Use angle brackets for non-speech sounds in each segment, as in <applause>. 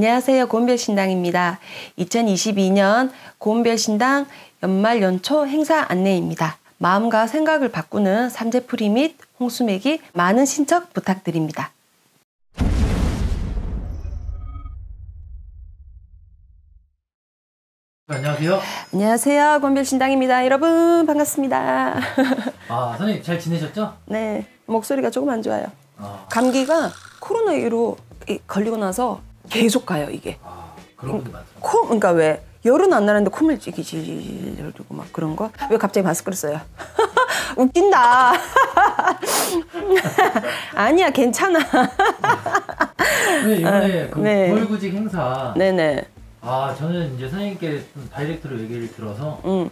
안녕하세요. 고은별신당입니다. 2022년 고은별신당 연말 연초 행사 안내입니다. 마음과 생각을 바꾸는 삼재풀이 및 홍수매기 많은 신청 부탁드립니다. 안녕하세요. 안녕하세요. 권별신당입니다. 여러분 반갑습니다. <laughs> 아 선생님 잘 지내셨죠? 네 목소리가 조금 안 좋아요. 아, 감기가 코로나19로 걸리고 나서 계속 가요 이게. 아 그런 분이 많죠. 코 그러니까 왜 열은 안 나는데 콧물 찌기지 열고 막 그런 거. 왜 갑자기 마스크를 써요? <laughs> 웃긴다. <laughs> 아니야 괜찮아. 네 이번에 그 네. 부활구직 행사. 네네. 아 저는 이제 선생님께 좀 다이렉트로 얘기를 들어서 음.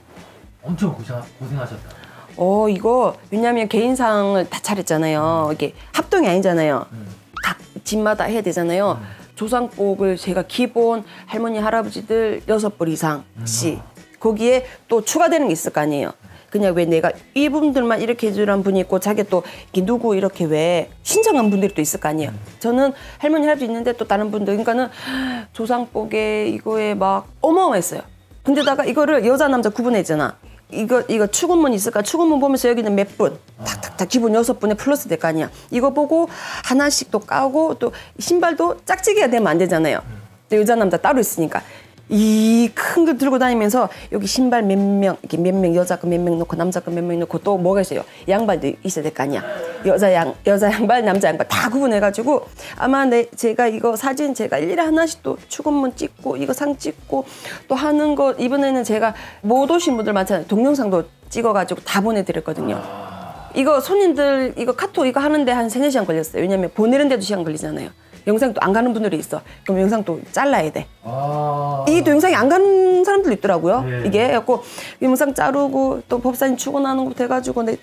엄청 고생 고생하셨다. 어 이거 왜냐면 개인상을 다 차렸잖아요. 이게 합동이 아니잖아요. 음. 각 집마다 해야 되잖아요. 조상복을 제가 기본 할머니 할아버지들 여섯 벌 이상씩 거기에 또 추가되는 게 있을 거 아니에요. 그냥 왜 내가 이분들만 이렇게 해주란 분이 있고 자기 또 이렇게 누구 이렇게 왜 신청한 분들이 또 있을 거 아니에요. 저는 할머니 할아버지 있는데 또 다른 분들 그러니까는 조상복에 이거에 막 어마어마했어요. 근데다가 이거를 여자 남자 구분했잖아. 이거 이거 추구문 있을까? 추구문 보면서 여기는 몇 분, 탁탁탁 기본 여섯 분에 플러스 될 거 아니야. 이거 보고 하나씩 또 까고 또 신발도 짝짝이가 되면 안 되잖아요. 여자 남자 따로 있으니까 이큰거 들고 다니면서 여기 신발 몇 명, 이렇게 몇 명 여자 거 몇명 놓고 남자 거 몇명 놓고 또 뭐가 있어요? 양발도 있어야 될 거 아니야. 여자 양 여자 양발, 남자 양발 다 구분해가지고 아마 내 제가 이거 사진 제가 일일이 하나씩 또 출근문 찍고 이거 상 찍고 또 하는 거 이번에는 제가 못 오신 분들 많잖아요. 동영상도 찍어가지고 다 보내드렸거든요. 이거 손님들 이거 카톡 이거 하는데 한 세네 시간 걸렸어요. 왜냐면 보내는데도 시간 걸리잖아요. 영상 또 안 가는 분들이 있어. 그럼 영상 또 잘라야 돼. 아 이게 또 영상이 안 가는 사람들도 있더라고요. 네. 이게 갖고 영상 자르고 또 법사님 출근하는 것부터 해가지고 근데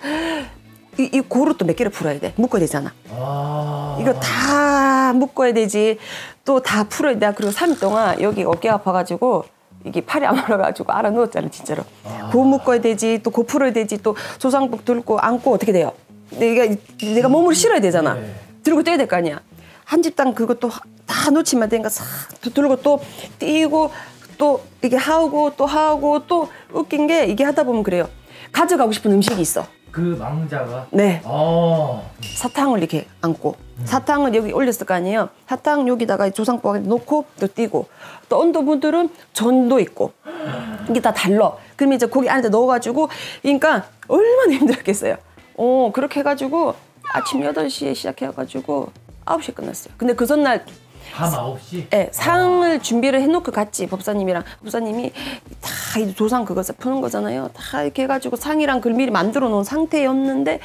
이, 이 고루 또 몇 개를 풀어야 돼. 묶어야 되잖아. 아 이거 다 묶어야 되지. 또 다 풀어야 돼. 그리고 3일 동안 여기 어깨 아파가지고 이게 팔이 안 올라가지고 알아 누웠잖아 진짜로. 고 묶어야 되지. 또 고 풀어야 되지. 또 조상복 들고 안고 어떻게 돼요? 내가 내가 몸을 실어야 되잖아. 네. 들고 떼야 될 거 아니야. 한 집당 그것도 다 놓치면 되니까 싹 들고 또 뛰고 또 이게 하고 또 하고 또 웃긴 게 이게 하다 보면 그래요. 가져가고 싶은 음식이 있어. 그 망자가 네. 어 사탕을 이렇게 안고 사탕을 여기 올렸을 거 아니에요. 사탕 여기다가 조상복에 놓고 또 띄고 또 어떤 분들은 전도 있고 이게 다 달러. 그러면 이제 거기 안에 넣어가지고 그러니까 얼마나 힘들었겠어요. 어 그렇게 해가지고 아침 8시에 시작해가지고 9시에 끝났어요. 근데 그 전날 밤 9시. 예, 상을 준비를 해놓고 갔지 법사님이랑 법사님이 다 이 조상 그것을 푸는 거잖아요. 다 이렇게 해가지고 상이랑 글 미리 만들어 놓은 상태였는데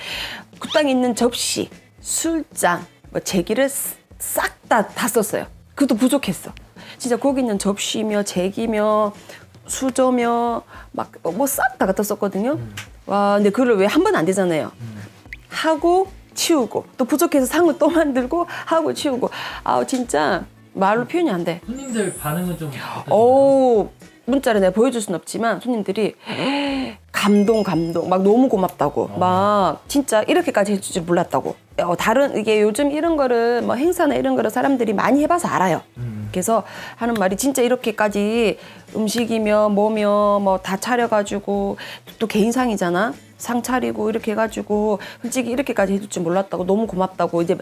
그 땅에 있는 접시, 술잔, 뭐 제기를 싹 다 다 썼어요. 그것도 부족했어. 진짜 거기 있는 접시며 제기며 수저며 막 뭐 싹 다 갖다 썼거든요. 와 근데 그걸 왜 한 번 안 되잖아요. 하고 치우고 또 부족해서 상을 또 만들고 하고 치우고 아우 진짜 말로 표현이 안 돼. 손님들 반응은 좀? 오 문자를 내가 보여줄 순 없지만 손님들이 감동 감동 막 너무 고맙다고 막 진짜 이렇게까지 해줄 줄 몰랐다고 어, 다른 이게 요즘 이런 거를 뭐 행사나 이런 거를 사람들이 많이 해봐서 알아요 음. 그래서 하는 말이 진짜 이렇게까지 음식이며 뭐며 뭐 다 차려가지고 또 개인상이잖아 상 차리고 이렇게 해가지고 솔직히 이렇게까지 해줄 줄 몰랐다고 너무 고맙다고 이제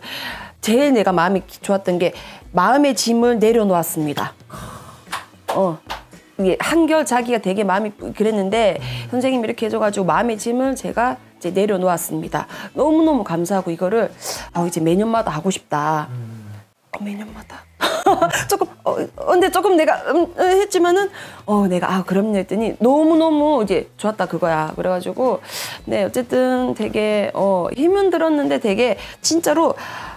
제일 내가 마음이 좋았던 게 마음의 짐을 내려놓았습니다 어. 한결 자기가 되게 마음이 그랬는데 선생님이 이렇게 해줘가지고 마음의 짐을 제가 이제 내려놓았습니다. 너무너무 감사하고 이거를 아 이제 매년마다 하고 싶다. 어, 매년마다. <laughs> 조금 어, 어, 근데 조금 내가 음, 음, 했지만은 어 내가 아 그럼요 했더니 너무 너무 이제 좋았다 그거야 그래가지고 네 어쨌든 되게 어 힘은 들었는데 되게 진짜로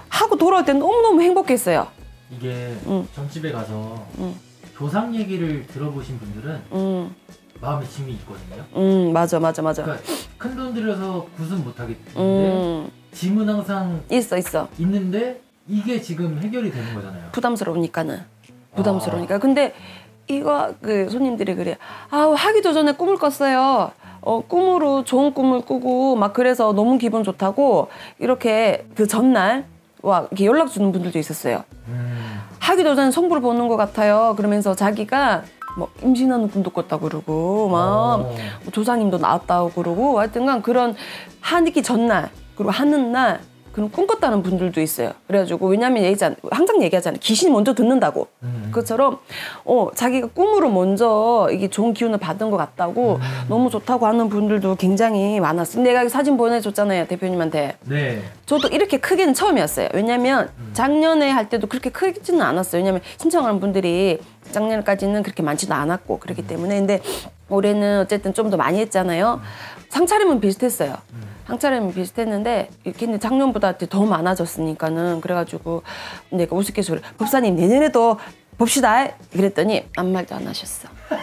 하고 돌아올 때 너무 너무 행복했어요. 이게 음. 점집에 가서 음. 조상 얘기를 들어보신 분들은 음, 마음에 짐이 있거든요. 음 맞아 맞아 맞아. 그러니까 큰 돈 들여서 굿은 못 하겠는데 음 짐은 항상 있어 있어. 있는데 이게 지금 해결이 되는 거잖아요. 부담스러우니까는 부담스러우니까 근데 이거 그 손님들이 그래 아 하기도 전에 꿈을 꿨어요 어 꿈으로 좋은 꿈을 꾸고 막 그래서 너무 기분 좋다고 이렇게 그 전날 와 이렇게 연락 주는 분들도 있었어요 음. 하기도 전에 성부를 보는 것 같아요. 그러면서 자기가 뭐 임신하는 꿈도 꿨다 그러고 막 어. 뭐 조상님도 나왔다고 그러고 하여튼간 그런 하기 전날 그리고 하는 날 그런 꿈 꿨다는 분들도 있어요. 그래가지고 왜냐면 얘기잖아 항상 얘기하잖아요. 귀신이 먼저 듣는다고. 음. 그것처럼 어 자기가 꿈으로 먼저 이게 좋은 기운을 받은 것 같다고 너무 좋다고 하는 분들도 굉장히 많았어요. 내가 사진 보내줬잖아요 대표님한테. 네. 저도 이렇게 크게는 처음이었어요. 왜냐면 작년에 할 때도 그렇게 크지는 않았어요. 왜냐면 신청하는 분들이 작년까지는 그렇게 많지도 않았고 그렇기 때문에 근데 올해는 어쨌든 좀 더 많이 했잖아요. 상차림은 비슷했어요. 상차림은 비슷했는데 이렇게 근데 작년보다 더 많아졌으니까는 그래가지고 내가 우스갯소리 법사님 내년에도 봅시다 그랬더니 아무 말도 안 하셨어. <laughs>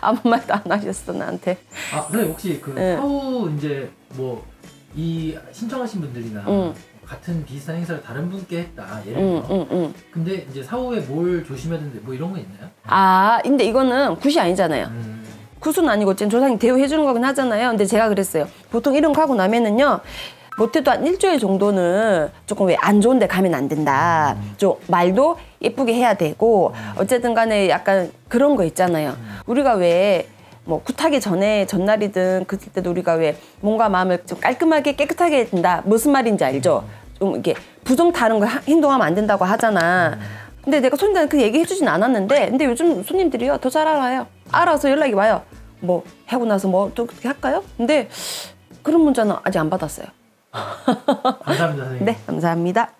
아무 말도 안 하셨어 나한테. 아, 선생님 혹시 그 네. 사후 이제 뭐 이 신청하신 분들이나 음. 같은 비슷한 행사를 다른 분께 했다. 예를 응, 들어. 응, 응. 근데 이제 사후에 뭘 조심해야 되는데 뭐 이런 거 있나요? 아, 근데 이거는 굿이 아니잖아요. 음. 굿은 아니고 어쨌든 조상이 대우해 주는 거긴 하잖아요. 근데 제가 그랬어요. 보통 이런 거 하고 나면은요. 못해도 한 일주일 정도는 조금 왜 안 좋은 데 가면 안 된다. 좀 말도 예쁘게 해야 되고 어쨌든 간에 약간 그런 거 있잖아요. 우리가 왜 뭐 굿하기 전에 전날이든 그때도 우리가 왜 몸과 마음을 좀 깔끔하게 깨끗하게 해야 된다. 무슨 말인지 알죠? 좀 이게 부정 타는 거 하- 행동하면 안 된다고 하잖아. 근데 내가 손님한테 그 얘기 해 주진 않았는데 근데 요즘 손님들이요 더 잘 알아요. 알아서 연락이 와요. 뭐 하고 나서 뭐또 그렇게 할까요? 근데 그런 문자는 아직 안 받았어요. 감사합니다, 선생님. 네, 감사합니다.